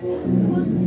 one.